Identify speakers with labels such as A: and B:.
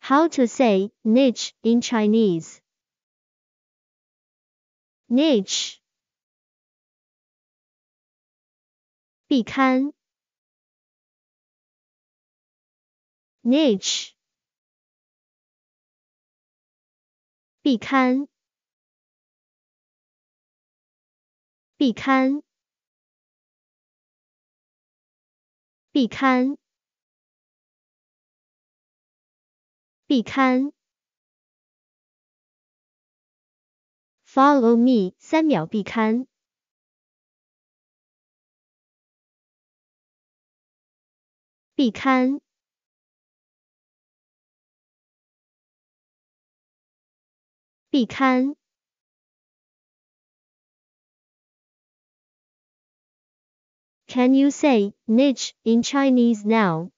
A: How to say niche in Chinese? Niche 壁龛 niche 壁龛壁龛壁龛 壁龛，Follow me，三秒壁龛，壁龛，壁龛。Can you say niche in Chinese now?